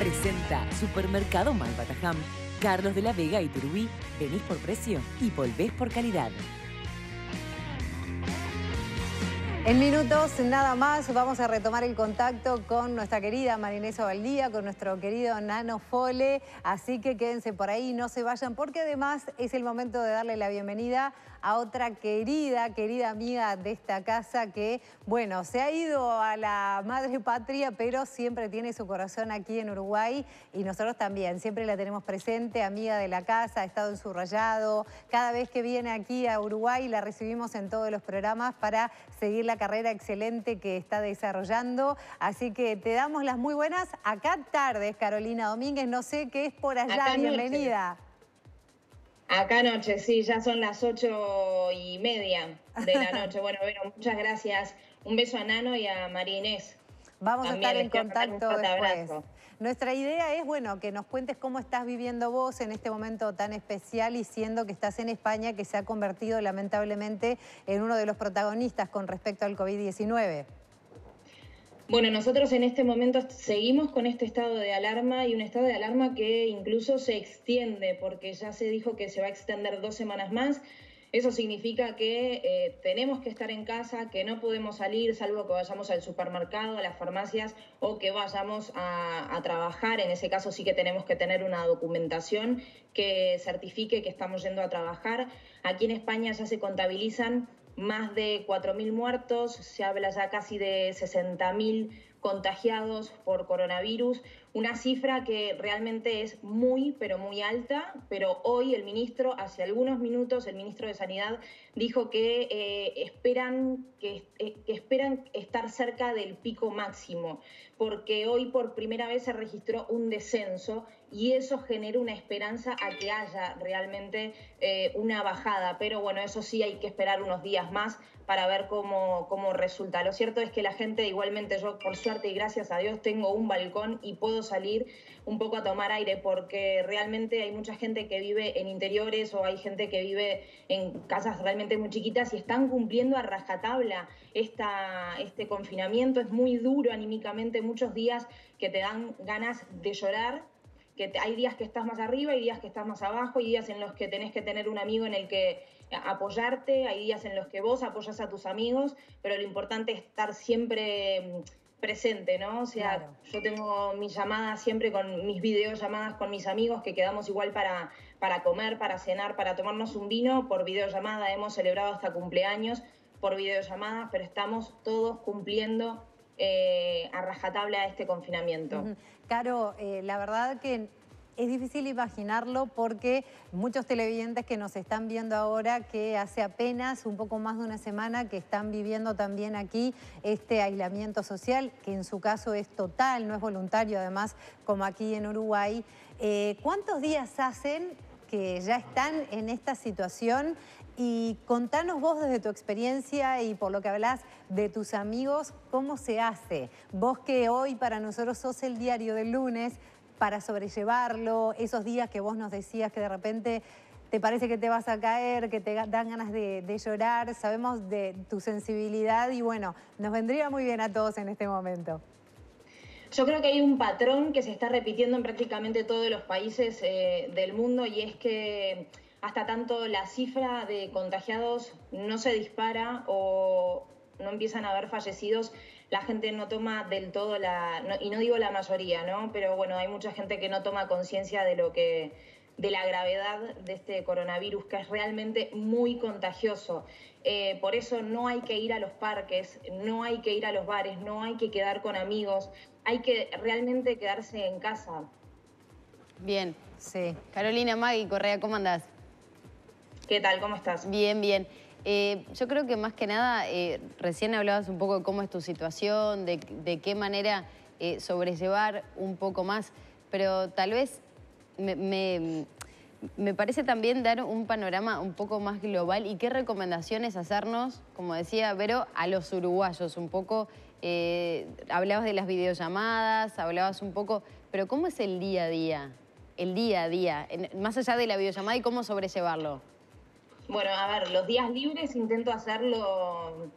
Presenta Supermercado Malbatajam, Carlos de la Vega y Turubí. Venís por precio y volvés por calidad. En minutos nada más vamos a retomar el contacto con nuestra querida Marinés Valdía, con nuestro querido Nano Fole, así que quédense por ahí, no se vayan, porque además es el momento de darle la bienvenida a otra querida, querida amiga de esta casa que, bueno, se ha ido a la madre patria, pero siempre tiene su corazón aquí en Uruguay y nosotros también, siempre la tenemos presente, amiga de la casa, ha estado en su rayado, cada vez que viene aquí a Uruguay la recibimos en todos los programas para seguir la carrera excelente que está desarrollando. Así que te damos las muy buenas. Acá tardes, Carolina Domínguez, no sé qué es por allá. Bienvenida. Acá noche, sí, ya son las ocho y media de la noche. Bueno, bueno, muchas gracias. Un beso a Nano y a María Inés. Vamos a estar en contacto después. Nuestra idea es, bueno, que nos cuentes cómo estás viviendo vos en este momento tan especial y siendo que estás en España, que se ha convertido lamentablemente en uno de los protagonistas con respecto al COVID-19. Bueno, nosotros en este momento seguimos con este estado de alarma y un estado de alarma que incluso se extiende porque ya se dijo que se va a extender dos semanas más eso significa que eh, tenemos que estar en casa, que no podemos salir, salvo que vayamos al supermercado, a las farmacias o que vayamos a, a trabajar. En ese caso sí que tenemos que tener una documentación que certifique que estamos yendo a trabajar. Aquí en España ya se contabilizan más de 4.000 muertos, se habla ya casi de 60.000 contagiados por coronavirus, una cifra que realmente es muy, pero muy alta, pero hoy el ministro, hace algunos minutos, el ministro de Sanidad dijo que, eh, esperan, eh, que esperan estar cerca del pico máximo, porque hoy por primera vez se registró un descenso y eso genera una esperanza a que haya realmente eh, una bajada, pero bueno, eso sí hay que esperar unos días más para ver cómo, cómo resulta. Lo cierto es que la gente, igualmente yo por suerte y gracias a Dios tengo un balcón y puedo salir un poco a tomar aire porque realmente hay mucha gente que vive en interiores o hay gente que vive en casas realmente muy chiquitas y están cumpliendo a rajatabla esta, este confinamiento. Es muy duro anímicamente, muchos días que te dan ganas de llorar que hay días que estás más arriba, hay días que estás más abajo, hay días en los que tenés que tener un amigo en el que apoyarte, hay días en los que vos apoyas a tus amigos, pero lo importante es estar siempre mm, presente, ¿no? O sea, yo tengo mis llamadas siempre con mis videollamadas con mis amigos que quedamos igual para, para comer, para cenar, para tomarnos un vino por videollamada, hemos celebrado hasta cumpleaños por videollamada, pero estamos todos cumpliendo eh, a rajatabla a este confinamiento. Caro, eh, la verdad que es difícil imaginarlo porque muchos televidentes que nos están viendo ahora, que hace apenas un poco más de una semana que están viviendo también aquí este aislamiento social, que en su caso es total, no es voluntario además, como aquí en Uruguay. Eh, ¿Cuántos días hacen que ya están en esta situación? Y contanos vos desde tu experiencia y por lo que hablas de tus amigos, ¿cómo se hace? Vos que hoy para nosotros sos el diario del lunes, para sobrellevarlo, esos días que vos nos decías que de repente te parece que te vas a caer, que te dan ganas de, llorar, sabemos de tu sensibilidad y bueno, nos vendría muy bien a todos en este momento. Yo creo que hay un patrón que se está repitiendo en prácticamente todos los países eh, del mundo y es que hasta tanto la cifra de contagiados no se dispara o no empiezan a haber fallecidos, la gente no toma del todo la, y no digo la mayoría, ¿no? Pero bueno, hay mucha gente que no toma conciencia de lo que, de la gravedad de este coronavirus, que es realmente muy contagioso. Eh, por eso no hay que ir a los parques, no hay que ir a los bares, no hay que quedar con amigos, hay que realmente quedarse en casa. Bien, sí. Carolina Magui, Correa, ¿cómo andás? ¿Qué tal? ¿Cómo estás? Bien, bien. Eh, yo creo que más que nada, eh, recién hablabas un poco de cómo es tu situación, de, qué manera eh, sobrellevar un poco más, pero tal vez me, parece también dar un panorama un poco más global y qué recomendaciones hacernos, como decía Vero, a los uruguayos un poco. hablabas de las videollamadas, hablabas un poco, pero ¿cómo es el día a día? El día a día, más allá de la videollamada y cómo sobrellevarlo. Bueno, a ver, los días libres intento hacerlo,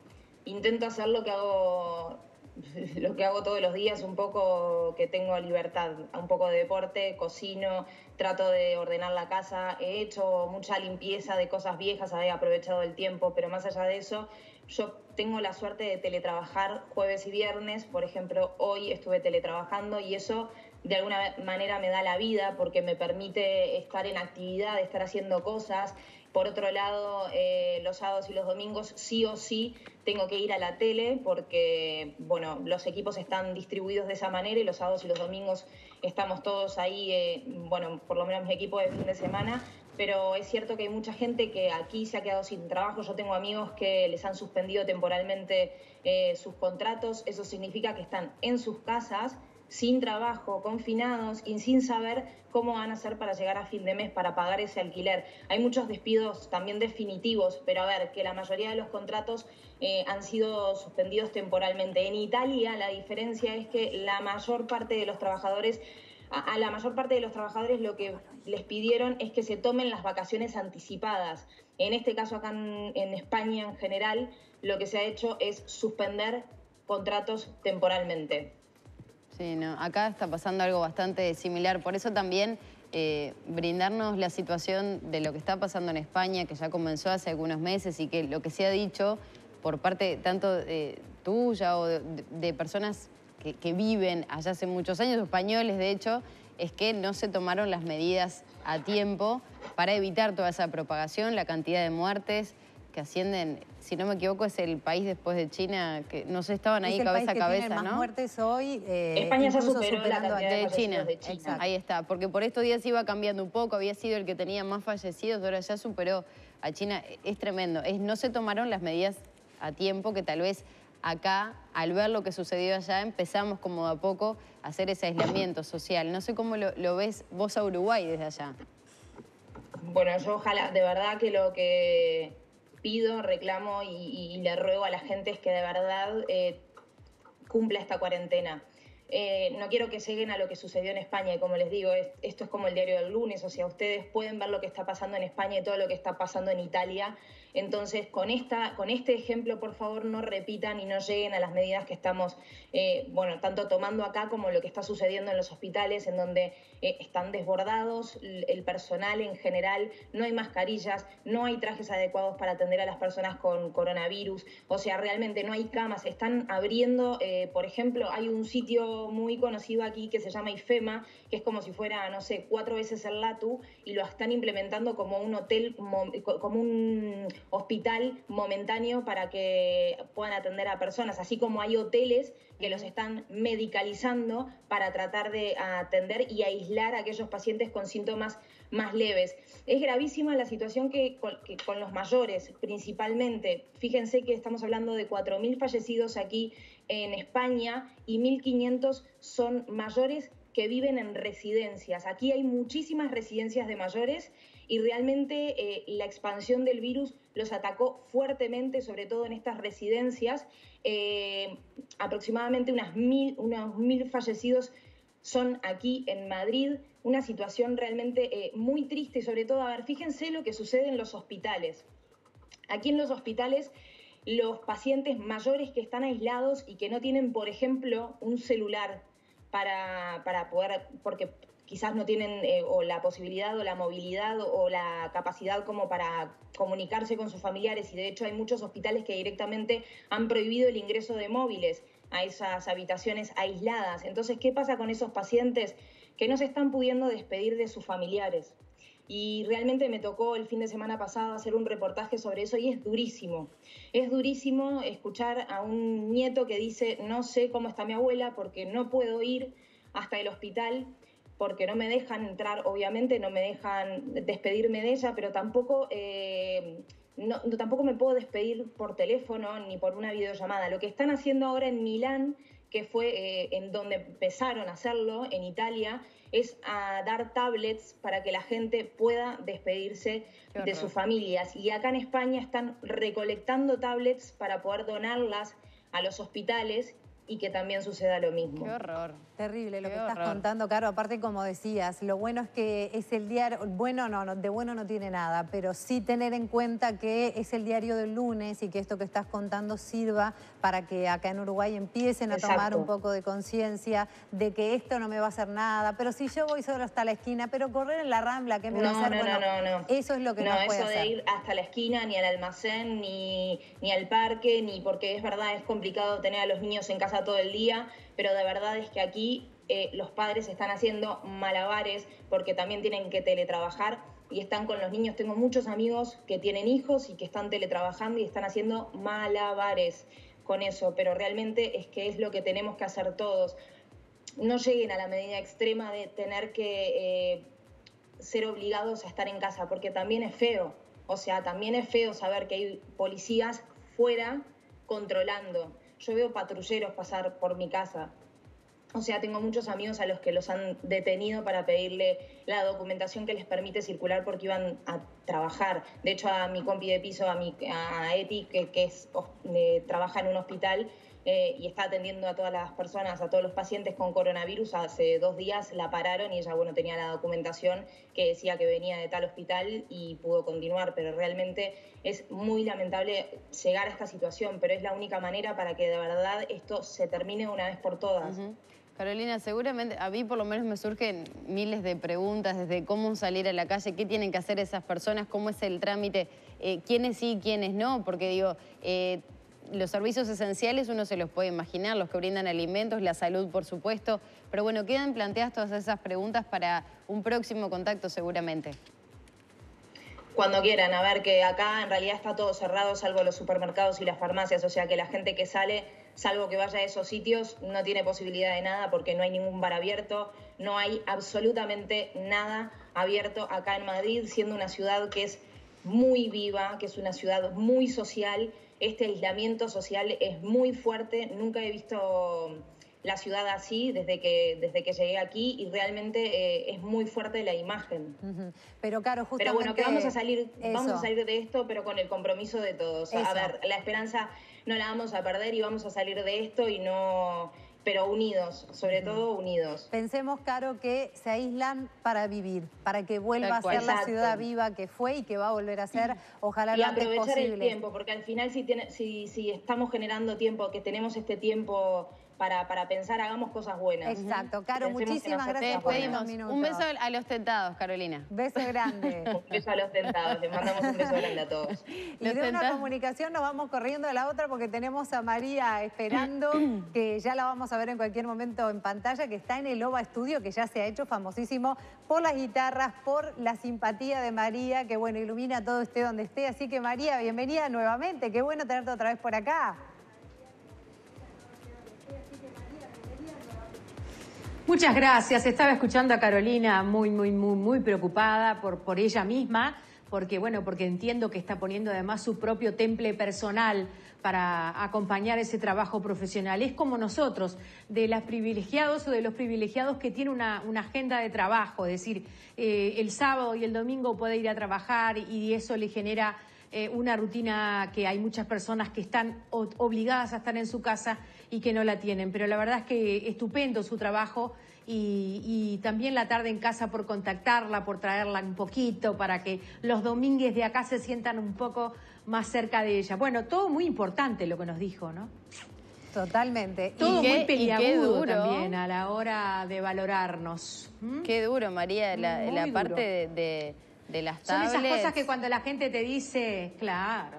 intento hacer lo que hago lo que hago todos los días, un poco que tengo libertad, un poco de deporte, cocino, trato de ordenar la casa, he hecho mucha limpieza de cosas viejas, he aprovechado el tiempo, pero más allá de eso, yo tengo la suerte de teletrabajar jueves y viernes, por ejemplo, hoy estuve teletrabajando y eso de alguna manera me da la vida porque me permite estar en actividad, estar haciendo cosas. Por otro lado, eh, los sábados y los domingos sí o sí tengo que ir a la tele porque, bueno, los equipos están distribuidos de esa manera y los sábados y los domingos estamos todos ahí, eh, bueno, por lo menos mi equipo de fin de semana, pero es cierto que hay mucha gente que aquí se ha quedado sin trabajo. Yo tengo amigos que les han suspendido temporalmente eh, sus contratos. Eso significa que están en sus casas sin trabajo, confinados y sin saber cómo van a hacer para llegar a fin de mes para pagar ese alquiler. Hay muchos despidos también definitivos, pero a ver, que la mayoría de los contratos eh, han sido suspendidos temporalmente. En Italia la diferencia es que la mayor parte de los trabajadores a, la mayor parte de los trabajadores lo que les pidieron es que se tomen las vacaciones anticipadas. En este caso acá en España en general lo que se ha hecho es suspender contratos temporalmente. Sí, no, acá está pasando algo bastante similar. Por eso también eh, brindarnos la situación de lo que está pasando en España, que ya comenzó hace algunos meses y que lo que se ha dicho por parte tanto tuya o de, personas que, que, viven allá hace muchos años, españoles de hecho, es que no se tomaron las medidas a tiempo para evitar toda esa propagación, la cantidad de muertes que ascienden, si no me equivoco, es el país después de China, que no sé, estaban ahí cabeza a cabeza, tiene más muertes hoy. Eh, España ya superó la de, de, China. Ahí está, porque por estos días iba cambiando un poco, había sido el que tenía más fallecidos, ahora ya superó a China. Es tremendo. Es, no se tomaron las medidas a tiempo que tal vez acá, al ver lo que sucedió allá, empezamos como a poco a hacer ese aislamiento social. No sé cómo lo, lo ves vos a Uruguay desde allá. Bueno, yo ojalá, de verdad que lo que pido, reclamo y, le ruego a la gente es que de verdad eh, cumpla esta cuarentena. Eh, no quiero que lleguen a lo que sucedió en España y como les digo, esto es como el diario del lunes, o sea, ustedes pueden ver lo que está pasando en España y todo lo que está pasando en Italia entonces, con, esta, con este ejemplo, por favor, no repitan y no lleguen a las medidas que estamos, eh, bueno, tanto tomando acá como lo que está sucediendo en los hospitales, en donde eh, están desbordados el personal en general, no hay mascarillas, no hay trajes adecuados para atender a las personas con coronavirus, o sea, realmente no hay camas, están abriendo, eh, por ejemplo, hay un sitio muy conocido aquí que se llama IFEMA, que es como si fuera, no sé, cuatro veces el LATU, y lo están implementando como un hotel, como un hospital momentáneo para que puedan atender a personas, así como hay hoteles que los están medicalizando para tratar de atender y aislar a aquellos pacientes con síntomas más leves. Es gravísima la situación que con, los mayores, principalmente. Fíjense que estamos hablando de 4.000 fallecidos aquí en España y 1.500 son mayores que viven en residencias. Aquí hay muchísimas residencias de mayores y realmente eh, la expansión del virus los atacó fuertemente, sobre todo en estas residencias. Eh, aproximadamente unas mil, unos mil fallecidos son aquí en Madrid. Una situación realmente eh, muy triste, sobre todo, a ver, fíjense lo que sucede en los hospitales. Aquí en los hospitales los pacientes mayores que están aislados y que no tienen, por ejemplo, un celular para, para poder, porque quizás no tienen eh, o la posibilidad o la movilidad o la capacidad como para comunicarse con sus familiares y de hecho hay muchos hospitales que directamente han prohibido el ingreso de móviles a esas habitaciones aisladas. Entonces, ¿qué pasa con esos pacientes que no se están pudiendo despedir de sus familiares? Y realmente me tocó el fin de semana pasado hacer un reportaje sobre eso y es durísimo. Es durísimo escuchar a un nieto que dice, no sé cómo está mi abuela porque no puedo ir hasta el hospital porque no me dejan entrar, obviamente, no me dejan despedirme de ella, pero tampoco, eh, no, tampoco me puedo despedir por teléfono ni por una videollamada. Lo que están haciendo ahora en Milán, que fue eh, en donde empezaron a hacerlo, en Italia, es a dar tablets para que la gente pueda despedirse de sus familias. Y acá en España están recolectando tablets para poder donarlas a los hospitales y que también suceda lo mismo. Qué horror. Terrible lo Qué que estás contando, Caro. Aparte, como decías, lo bueno es que es el diario, bueno, no, no, de bueno no tiene nada, pero sí tener en cuenta que es el diario del lunes y que esto que estás contando sirva para que acá en Uruguay empiecen a tomar un poco de conciencia de que esto no me va a hacer nada, pero si yo voy solo hasta la esquina, pero correr en la rambla, ¿qué me va a No, hacer? no, Bueno, no, no, no. Eso es lo que no, no puede eso de ir hasta la esquina, ni al almacén, ni, ni al parque, ni porque es verdad, es complicado tener a los niños en casa todo el día, pero de verdad es que aquí eh, los padres están haciendo malabares porque también tienen que teletrabajar y están con los niños. Tengo muchos amigos que tienen hijos y que están teletrabajando y están haciendo malabares con eso, pero realmente es que es lo que tenemos que hacer todos. No lleguen a la medida extrema de tener que... eh, ser obligados a estar en casa, porque también es feo. O sea, también es feo saber que hay policías fuera controlando. Yo veo patrulleros pasar por mi casa. O sea, tengo muchos amigos a los que los han detenido para pedirle la documentación que les permite circular porque iban a trabajar. De hecho, a mi compi de piso, a, mi, a Eti, que, que es, hos- eh, trabaja en un hospital eh, y está atendiendo a todas las personas, a todos los pacientes con coronavirus, hace dos días la pararon y ella, bueno, tenía la documentación que decía que venía de tal hospital y pudo continuar, pero realmente es muy lamentable llegar a esta situación, pero es la única manera para que de verdad esto se termine una vez por todas. Carolina, seguramente a mí por lo menos me surgen miles de preguntas desde cómo salir a la calle, qué tienen que hacer esas personas, cómo es el trámite, eh, quiénes sí, quiénes no, porque digo, eh, los servicios esenciales uno se los puede imaginar, los que brindan alimentos, la salud por supuesto, pero bueno, quedan planteadas todas esas preguntas para un próximo contacto seguramente. Cuando quieran, a ver que acá en realidad está todo cerrado, salvo los supermercados y las farmacias, o sea que la gente que sale, salvo que vaya a esos sitios, no tiene posibilidad de nada porque no hay ningún bar abierto, no hay absolutamente nada abierto acá en Madrid, siendo una ciudad que es muy viva, que es una ciudad muy social, este aislamiento social es muy fuerte, nunca he visto la ciudad así desde que, desde que llegué aquí y realmente eh, es muy fuerte la imagen. Pero claro, justamente... Pero bueno, que vamos a salir, vamos a salir de esto, pero con el compromiso de todos. A ver, la esperanza no la vamos a perder y vamos a salir de esto y no, pero unidos, sobre todo unidos. Pensemos, Caro, que se aíslan para vivir, para que vuelva a ser la ciudad viva que fue y que va a volver a ser, ojalá Y lo antes aprovechar el posible. tiempo, porque al final si, tiene, si, si estamos generando tiempo, que tenemos este tiempo para, para pensar, hagamos cosas buenas. Exacto, Caro, Pensemos muchísimas gracias por minutos. Un beso a los tentados, Carolina. Beso grande. Un beso a los tentados, les mandamos un beso grande a todos. Y Los de una comunicación nos vamos corriendo a la otra porque tenemos a María esperando, que ya la vamos a ver en cualquier momento en pantalla, que está en el OVA Studio, que ya se ha hecho famosísimo por las guitarras, por la simpatía de María, que bueno, ilumina todo esté donde esté. Así que María, bienvenida nuevamente, qué bueno tenerte otra vez por acá. Muchas gracias. Estaba escuchando a Carolina muy, muy, muy, muy preocupada por, por ella misma, porque, bueno, porque entiendo que está poniendo además su propio temple personal para acompañar ese trabajo profesional. Es como nosotros, de las privilegiados o de los privilegiados que tiene una, agenda de trabajo, es decir, eh, el sábado y el domingo puede ir a trabajar y eso le genera eh, una rutina que hay muchas personas que están obligadas a estar en su casa y que no la tienen. Pero la verdad es que estupendo su trabajo y, y también la tarde en casa por contactarla, por traerla un poquito, para que los domingues de acá se sientan un poco más cerca de ella. Bueno, todo muy importante lo que nos dijo, ¿no? Totalmente. Todo qué- muy peliagudo también a la hora de valorarnos. Qué duro, María, la, parte de, de- de las Son esas tablets. cosas que cuando la gente te dice, claro.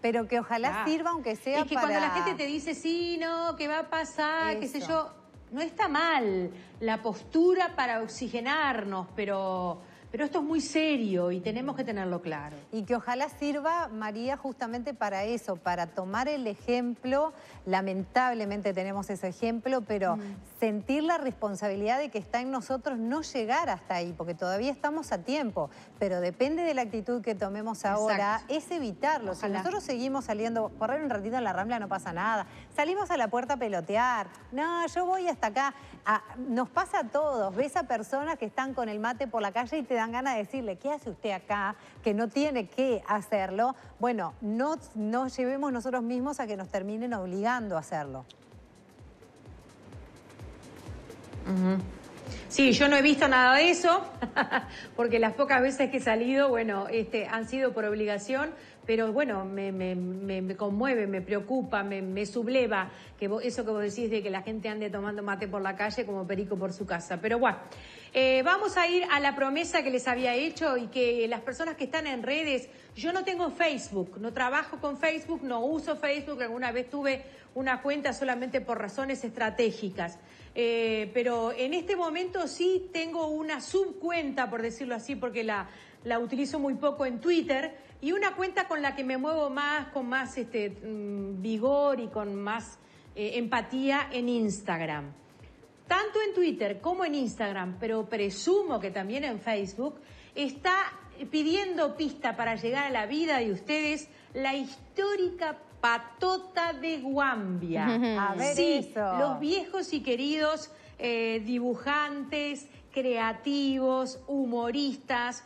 Pero que ojalá sirva aunque sea Es que para... cuando la gente te dice, sí, no, ¿qué va a pasar? qué sé yo, no está mal la postura para oxigenarnos, pero, pero esto es muy serio y tenemos que tenerlo claro. Y que ojalá sirva, María, justamente para eso, para tomar el ejemplo. Lamentablemente tenemos ese ejemplo, pero sentir la responsabilidad de que está en nosotros no llegar hasta ahí, porque todavía estamos a tiempo. Pero depende de la actitud que tomemos ahora, Exacto. es evitarlo. Si nosotros seguimos saliendo, correr un ratito en la rambla no pasa nada. Salimos a la puerta a pelotear. No, yo voy hasta acá. Ah, nos pasa a todos. Ves a personas que están con el mate por la calle y te dan ganas de decirle, ¿qué hace usted acá? Que no tiene que hacerlo. Bueno, no nos llevemos nosotros mismos a que nos terminen obligando a hacerlo. Sí, yo no he visto nada de eso, porque las pocas veces que he salido, bueno, este, han sido por obligación, pero bueno, me, me, conmueve, me preocupa, me, subleva que eso que vos decís de que la gente ande tomando mate por la calle como perico por su casa. Pero bueno, eh, vamos a ir a la promesa que les había hecho y que las personas que están en redes, yo no tengo Facebook, no trabajo con Facebook, no uso Facebook, alguna vez tuve una cuenta solamente por razones estratégicas. Eh, pero en este momento sí tengo una subcuenta, por decirlo así, porque la, la utilizo muy poco en Twitter y una cuenta con la que me muevo más, con más este, mm, vigor y con más eh, empatía en Instagram. Tanto en Twitter como en Instagram, pero presumo que también en Facebook, está pidiendo pista para llegar a la vida de ustedes la histórica patota de Guambia. A ver sí, los viejos y queridos eh, dibujantes, creativos, humoristas,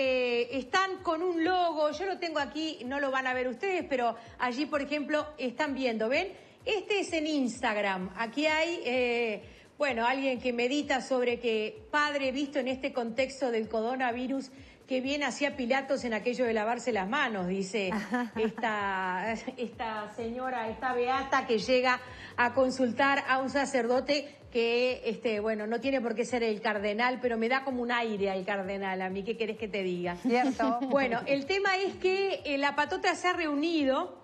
eh, están con un logo, yo lo tengo aquí, no lo van a ver ustedes, pero allí, por ejemplo, están viendo, ¿ven? Este es en Instagram. Aquí hay, eh, bueno, alguien que medita sobre que padre visto en este contexto del coronavirus que bien hacía Pilatos en aquello de lavarse las manos, dice esta, esta señora, esta beata que llega a consultar a un sacerdote que, este, bueno, no tiene por qué ser el cardenal, pero me da como un aire al cardenal, a mí, ¿qué querés que te diga? Cierto. Bueno, el tema es que eh, la patota se ha reunido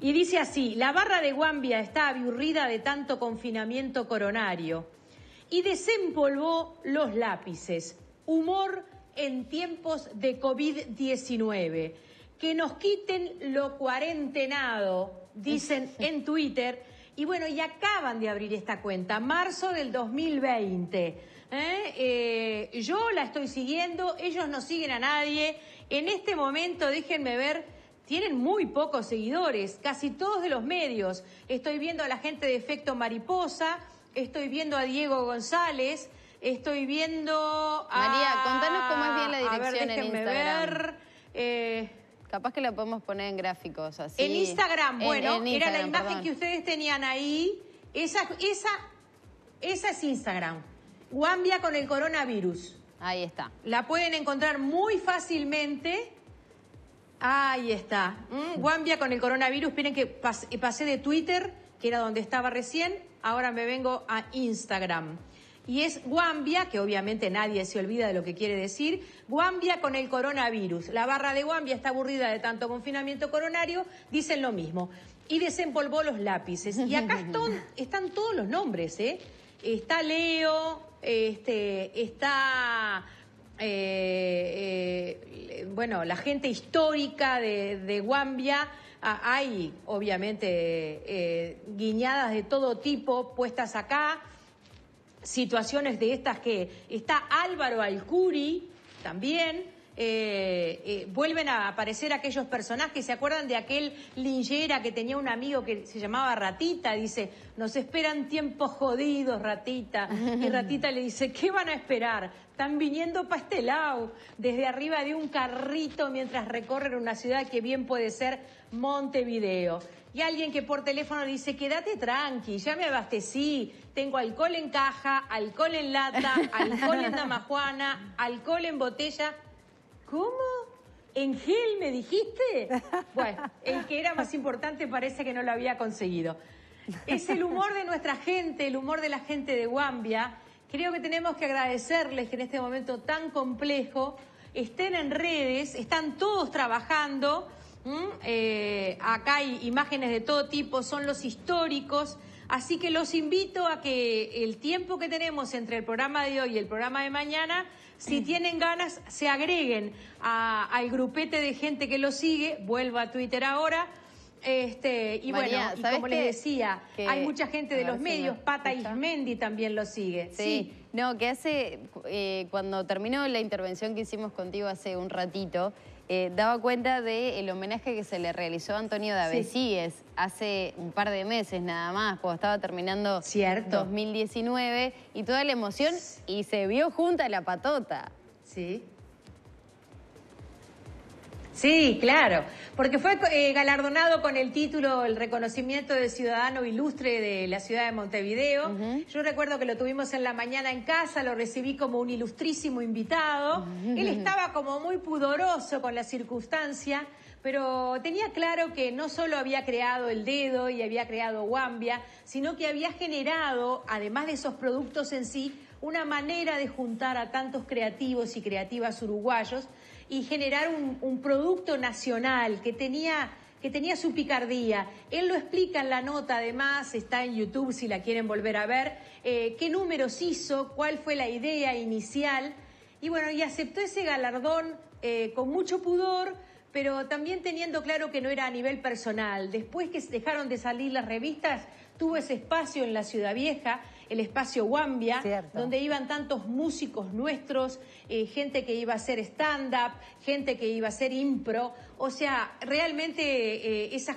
y dice así, la barra de Guambia está aburrida de tanto confinamiento coronario y desempolvó los lápices. Humor en tiempos de COVID-19. Que nos quiten lo cuarentenado, dicen en Twitter y bueno, y acaban de abrir esta cuenta, marzo del 2020. ¿eh? Eh, yo la estoy siguiendo, ellos no siguen a nadie. En este momento, déjenme ver, tienen muy pocos seguidores, casi todos de los medios. Estoy viendo a la gente de Efecto Mariposa, estoy viendo a Diego González, estoy viendo a... María, contanos cómo es bien la dirección a ver, déjenme ver. Eh, Capaz que la podemos poner en gráficos así. En Instagram, bueno, era la imagen que ustedes tenían ahí. Esa, esa, esa es Instagram. Guambia con el coronavirus. Ahí está. La pueden encontrar muy fácilmente. Ahí está. Mm, Guambia con el coronavirus. Miren que pasé de Twitter, que era donde estaba recién. Ahora me vengo a Instagram y es Guambia, que obviamente nadie se olvida de lo que quiere decir, Guambia con el coronavirus. La barra de Guambia está aburrida de tanto confinamiento coronario, dicen lo mismo. Y desempolvó los lápices. Y acá están, todos los nombres, ¿eh? Está Leo, este, está... Eh, eh, bueno, la gente histórica de, Guambia, ah, hay obviamente eh, guiñadas de todo tipo puestas acá, situaciones de estas que está Álvaro Alcuri también. Eh, eh, vuelven a aparecer aquellos personajes, ¿se acuerdan de aquel linchera que tenía un amigo que se llamaba Ratita? Dice, nos esperan tiempos jodidos, Ratita. Y Ratita le dice, ¿qué van a esperar? Están viniendo para lado, desde arriba de un carrito mientras recorren una ciudad que bien puede ser Montevideo y alguien que por teléfono dice, quédate tranqui, ya me abastecí, tengo alcohol en caja, alcohol en lata, alcohol en damajuana, alcohol en botella. ¿Cómo? ¿En gel me dijiste? Bueno, el que era más importante parece que no lo había conseguido. Es el humor de nuestra gente, el humor de la gente de Guambia. Creo que tenemos que agradecerles que en este momento tan complejo estén en redes, están todos trabajando. Eh, acá hay imágenes de todo tipo, son los históricos. Así que los invito a que el tiempo que tenemos entre el programa de hoy y el programa de mañana, si tienen ganas, se agreguen al grupete de gente que lo sigue. Vuelvo a Twitter ahora. Este, y bueno, y como les decía, hay mucha gente de los medios, Pata Ismendi también lo sigue. Sí. No, que hace, eh, cuando terminó la intervención que hicimos contigo hace un ratito, eh, daba cuenta del homenaje que se le realizó a Antonio Davesíes hace un par de meses nada más, cuando estaba terminando Cierto. 2019, y toda la emoción, y se vio junta la patota. Sí. Sí, claro, porque fue eh, galardonado con el título El reconocimiento de ciudadano ilustre de la ciudad de Montevideo. Yo recuerdo que lo tuvimos en la mañana en casa, lo recibí como un ilustrísimo invitado. Él estaba como muy pudoroso con la circunstancia, pero tenía claro que no solo había creado el dedo y había creado Wambia, sino que había generado, además de esos productos en sí, una manera de juntar a tantos creativos y creativas uruguayos y generar un, producto nacional que tenía, que tenía su picardía. Él lo explica en la nota, además, está en YouTube si la quieren volver a ver, eh, qué números hizo, cuál fue la idea inicial. Y bueno, y aceptó ese galardón eh, con mucho pudor, pero también teniendo claro que no era a nivel personal. Después que dejaron de salir las revistas, tuvo ese espacio en la Ciudad Vieja el espacio Wambia, donde iban tantos músicos nuestros, eh, gente que iba a hacer stand-up, gente que iba a hacer impro. O sea, realmente eh, esa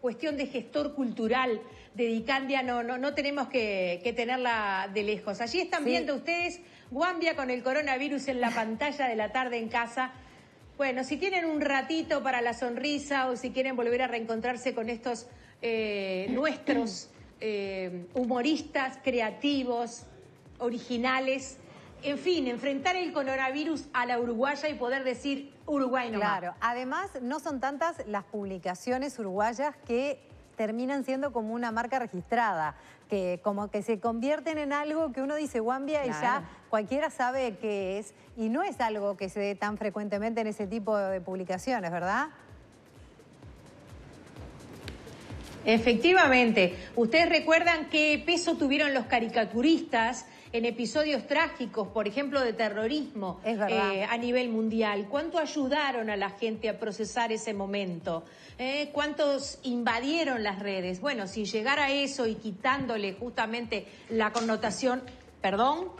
cuestión, de gestor cultural de Dicandia no, no, no tenemos que, tenerla de lejos. Allí están viendo ustedes Wambia con el coronavirus en la pantalla de la tarde en casa. Bueno, si tienen un ratito para la sonrisa o si quieren volver a reencontrarse con estos eh, nuestros eh, humoristas, creativos, originales. En fin, enfrentar el coronavirus a la uruguaya y poder decir Uruguay no Claro, además no son tantas las publicaciones uruguayas que terminan siendo como una marca registrada, que como que se convierten en algo que uno dice Guambia y ya cualquiera sabe qué es, y no es algo que se dé tan frecuentemente en ese tipo de publicaciones, ¿verdad? Efectivamente. Ustedes recuerdan qué peso tuvieron los caricaturistas en episodios trágicos, por ejemplo, de terrorismo eh, a nivel mundial. ¿Cuánto ayudaron a la gente a procesar ese momento? Eh, ¿Cuántos invadieron las redes? Bueno, sin llegar a eso y quitándole justamente la connotación, perdón,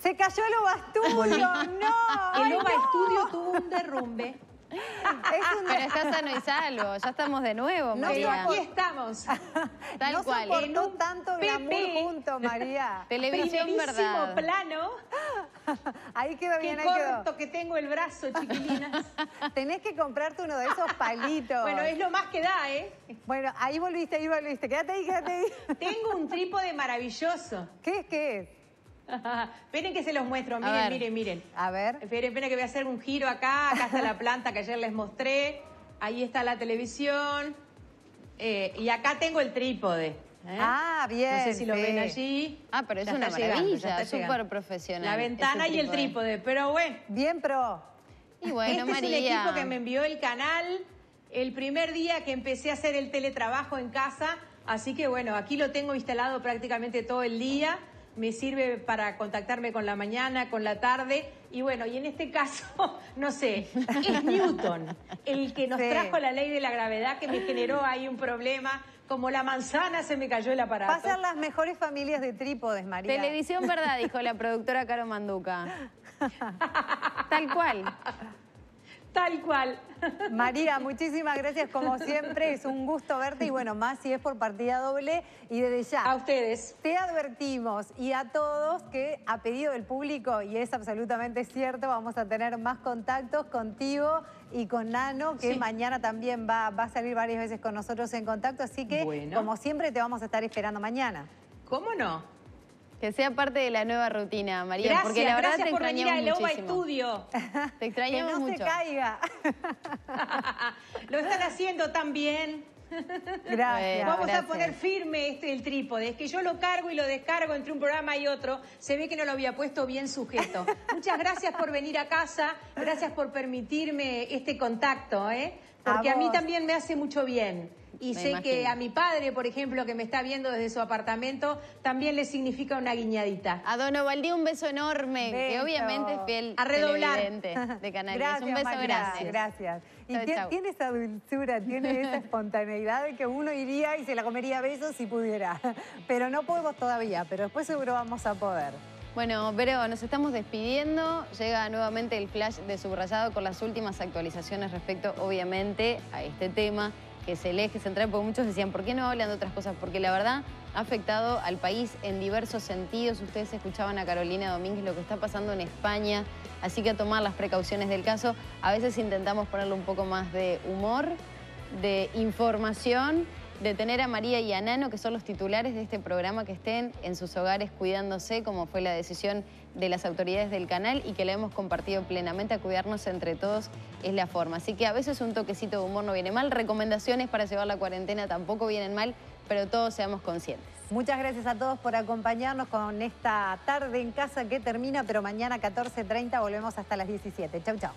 se cayó el OVA Studio, no. El OVA Studio tuvo un derrumbe. Pero está sano y salvo, ya estamos de nuevo, María. aquí estamos. Tal no cual. soportó tanto glamour junto, María. Televisión verdad. plano. Ahí quedó bien, Qué ahí corto que tengo el brazo, chiquilinas. Tenés que comprarte uno de esos palitos. Bueno, es lo más que da, ¿eh? Bueno, ahí volviste, ahí volviste. Quédate ahí, quédate ahí. Tengo un trípode maravilloso. ¿Qué es? ¿Qué es? Esperen que se los muestro, miren, miren, miren. A ver. Esperen, esperen que voy a hacer un giro acá. Acá está la planta que ayer les mostré. Ahí está la televisión. Eh, y acá tengo el trípode. ¿eh? Ah, bien. No sé si lo ven allí. Ah, pero es una maravilla, súper profesional. La ventana y el trípode, pero bueno. Bien pro. Y bueno, este María. es el equipo que me envió el canal el primer día que empecé a hacer el teletrabajo en casa. Así que bueno, aquí lo tengo instalado prácticamente todo el día me sirve para contactarme con la mañana, con la tarde. Y bueno, y en este caso, no sé, es Newton el que nos trajo la ley de la gravedad que me generó ahí un problema. Como la manzana se me cayó el aparato. Pasan las mejores familias de trípodes, María. Televisión verdad, dijo la productora Caro Manduca. Tal cual. Tal cual. María, muchísimas gracias como siempre. Es un gusto verte y bueno, más si es por partida doble. Y desde ya. A ustedes. Te advertimos y a todos que a pedido del público, y es absolutamente cierto, vamos a tener más contactos contigo y con Nano, que mañana también va, va, a salir varias veces con nosotros en contacto. Así que, como siempre, te vamos a estar esperando mañana. ¿Cómo no? Que sea parte de la nueva rutina, María. Gracias, porque la verdad gracias te por venir al OVA Estudio. Te extrañamos que no mucho. se caiga. Lo están haciendo tan bien. Gracias. Vamos a poner firme este, el trípode. Es que yo lo cargo y lo descargo entre un programa y otro. Se ve que no lo había puesto bien sujeto. Muchas gracias por venir a casa. Gracias por permitirme este contacto, ¿eh? Porque a mí también me hace mucho bien. Y sé que a mi padre, por ejemplo, que me está viendo desde su apartamento, también le significa una guiñadita. A Don Ovaldí un beso enorme, que obviamente es fiel a redoblar. de Canarias. Gracias, un beso grande. Gracias. Y tiene esa dulzura, tiene esa espontaneidad de que uno iría y se la comería a besos si pudiera. Pero no podemos todavía, pero después seguro vamos a poder. Bueno, pero nos estamos despidiendo. Llega nuevamente el flash de subrayado con las últimas actualizaciones respecto, obviamente, a este tema que es el eje central, porque muchos decían, ¿por qué no hablan de otras cosas? Porque la verdad ha afectado al país en diversos sentidos. Ustedes escuchaban a Carolina Domínguez lo que está pasando en España, así que a tomar las precauciones del caso. A veces intentamos ponerle un poco más de humor, de información de tener a María y a Nano, que son los titulares de este programa, que estén en sus hogares cuidándose, como fue la decisión de las autoridades del canal y que la hemos compartido plenamente a cuidarnos entre todos es la forma. Así que a veces un toquecito de humor no viene mal, recomendaciones para llevar la cuarentena tampoco vienen mal, pero todos seamos conscientes. Muchas gracias a todos por acompañarnos con esta tarde en casa que termina, pero mañana 14.30 volvemos hasta las 17. Chau, chau.